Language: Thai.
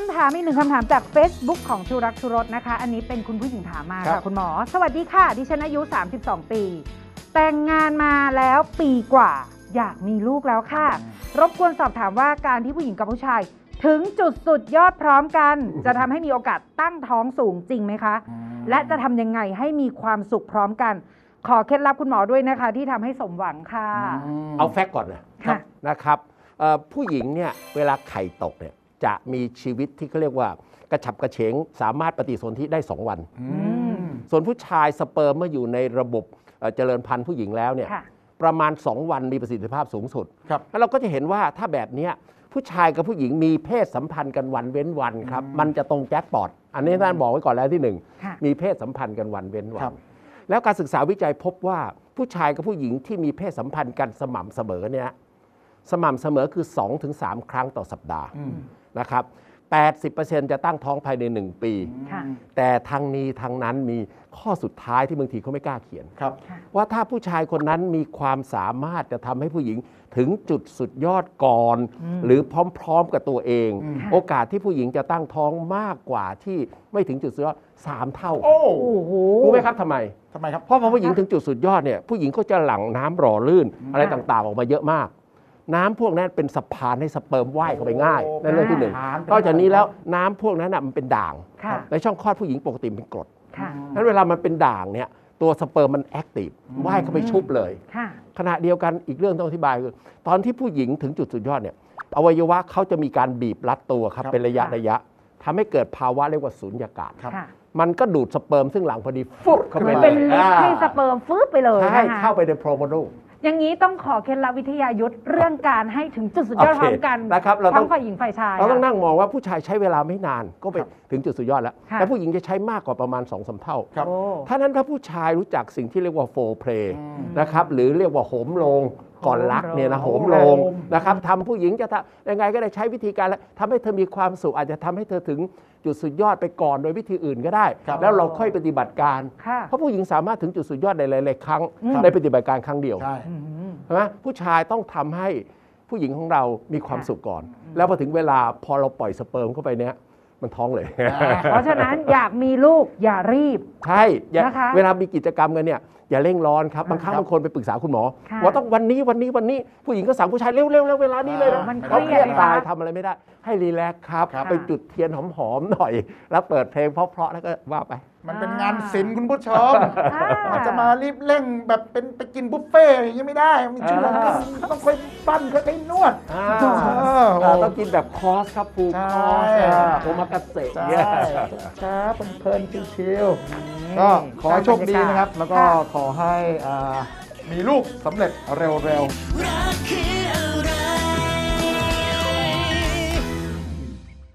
ำถามอีกหนึ่งคำถามจาก Facebook ของชูรักชูรสนะคะ อันนี้เป็นคุณผู้หญิงถามมาครัค่ะบ คุณหมอ สวัสดีค่ะ ดิฉันอายุ 32 ปี แต่งงานมาแล้วปีกว่า อยากมีลูกแล้วค่ะ รบกวนสอบถามว่าการที่ผู้หญิงกับผู้ชาย ถึงจุดสุดยอดพร้อมกัน จะทำให้มีโอกาสตั้งท้องสูงจริงไหมคะ และจะทำยังไงให้มีความสุขพร้อมกัน ขอเคล็ดลับคุณหมอด้วยนะคะ ที่ทำให้สมหวังค่ะ เอาแฟกต์ก่อนนะค่ะ นะครับเอ่อผู้หญิงเนี่ยเวลาไข่ตกเนี่ย จะมีชีวิตที่เขาเรียกว่ากระฉับกระเฉง สามารถปฏิสนธิได้ 2 วันมส่วนผู้ชายสเปิร์มเมื่ออยู่ในระบบเอ่อเจริญพันธุ์ผู้หญิงแล้วเนี่ยค่ะประมาณ 2 วันมีประสิทธิภาพสูงสุดครับแล้วเราก็จะเห็นว่าถ้าแบบเนี้ยผู้ชายกับผู้หญิงมีเพศสัมพันธ์กันวันเว้นวันครับ มันจะตรงแจ็คพอตอันนี้ท่านบอกไว้ก่อนแล้วที่หนึ่งค่ะมีเพศสัมพันธ์กันวันเว้นวัครันบแล้วการศึกษาวิจัยพบว่าผู้ชายกับผู้หญิงที่มีเพศสัมพันธ์กันสม่ำเสมอเนี่ย สม่ำเสมอคือ 2-3 ครั้งต่อสัปดาห์อืมนะครับ 80%จะตั้งท้องภายใน 1 ปี ค่ะแต่ทางนี้ทางนั้นมีข้อสุดท้ายที่บางทีเขาไม่กล้าเขียน ครับว่าถ้าผู้ชายคนนั้นมีความสามารถจะทำให้ผู้หญิงถึงจุดสุดยอดก่อน หรือพร้อมๆกับตัวเอง อืม โอกาสที่ผู้หญิงจะตั้งท้องมากกว่าที่ไม่ถึงจุดสุดยอดสามเท่าโอ้โอ้โห รู้ไหมครับทำไม ทำไมครับ เพราะพอผู้หญิงถึงจุดสุดยอดเนี่ยผู้หญิงก็จะหลั่งน้ำหล่อลื่นอะไรค่ะต่างๆออกมาเยอะมาก น้ำพวกนั้นเป็นสะพานให้สเปิร์มว่ายเข้าไปง่ายโอ้นั่นเรื่องที่หนึ่งเป็นฐานนอกจากนี้แล้วน้ำพวกนั้นน่ะมันเป็นด่างค่ะในช่องคลอดผู้หญิงปกติเป็นกรดค่ะนั้นเวลามันเป็นด่างเนี่ยตัวสเปิร์มมัน active ว่ายเข้าไปชุบเลยค่ะขณะเดียวกันอีกเรื่องต้องอธิบายคือ ตอนที่ผู้หญิงถึงจุดสุดยอดเนี่ยอวัยวะเขาจะมีการบีบรัดตัวครับครับเป็นระยะค่ะระยะทำให้เกิดภาวะเรียกว่าสูญญากาศครับค่ะมันก็ดูดสเปิร์มซึ่งหลังพอดีฟุบเข้าไปมันเลเป็นยลิฟต์ให้สเปิร์มฟืบไปเลยใช่นะคะเข้าไปในโพรโมโด อย่างนี้ต้องขอเคล็ดลับวิทยายุทธเรื่องการให้ถึงจุดสุดยอดโอเคพร้อมกันนะครับเราต้องทั้งฝ่ายหญิงฝ่ายชาย เราต้องะนั่งมองว่าผู้ชายใช้เวลาไม่นานก็ไปครับถึงจุดสุดยอดแล้วค่ะแต่ผู้หญิงจะใช้มากกว่าประมาณ2อสเท่าครับโอ้ถ้านั้นถ้าผู้ชายรู้จักสิ่งที่เรียกว่า foreplay อืมนะครับหรือเรียกว่าโหมโรง ก่อนรักเนี่ยนะโหมโรงโหมนะครับทำผู้หญิงจะทำยังไงก็ได้ใช้วิธีการแล้วทำให้เธอมีความสุขอาจจะทำให้เธอถึงจุดสุดยอดไปก่อนโดยวิธีอื่นก็ได้ครับแล้วเราค่อยปฏิบัติการค่ะเพราะผู้หญิงสามารถถึงจุดสุดยอดในหลายๆครั้งอืมในปฏิบัติการครั้งเดียวใช่อืมใช่ไหมผู้ชายต้องทำให้ผู้หญิงของเรามีความค่ะสุขก่อน แล้วพอถึงเวลาพอเราปล่อยสเปิร์มเข้าไปเนี้ย มันท้องเลย เพราะฉะนั้นอยากมีลูกอย่ารีบ ใช่อย่านะคะเวลามีกิจกรรมกันเนี่ยอย่าเร่งร้อนครับ บางครั้งครับบางคนไปปรึกษาคุณหมอ ค่ะว่าต้องวันนี้วันนี้วันนี้ผู้หญิงก็สั่งผู้ชายเร็วเร็วเร็วเวลานี้เลยนะมันเขาเคเครีรียยดดนะคะตายทำอะไรไม่ได้ ให้ relax ครับ ครับ ไปจุดเทียนหอมๆหน่อย แล้วเปิดเพลงเพราะๆแล้วก็ว่าไป มันเป็นงานศิลป์คุณผู้ชมอ่า มันจะมารีบเร่งแบบเป็นไปกินบุฟเฟ่ต์อย่างนี้ไม่ได้มันชั่วโมงอ่าต้องค่อยปั้นค่อยๆนวด อ่าเอออ่าต้อง กินแบบคอร์สครับ full ใช่คอร์สโอมากาเสะใช่เนี่ย ช้าๆเพลินๆชิวๆก็ขอให้โชคดีนะครับ แล้วก็ค่ะ ขอให้อ่ามีลูกสำเร็จเร็วๆ รักคืออะไร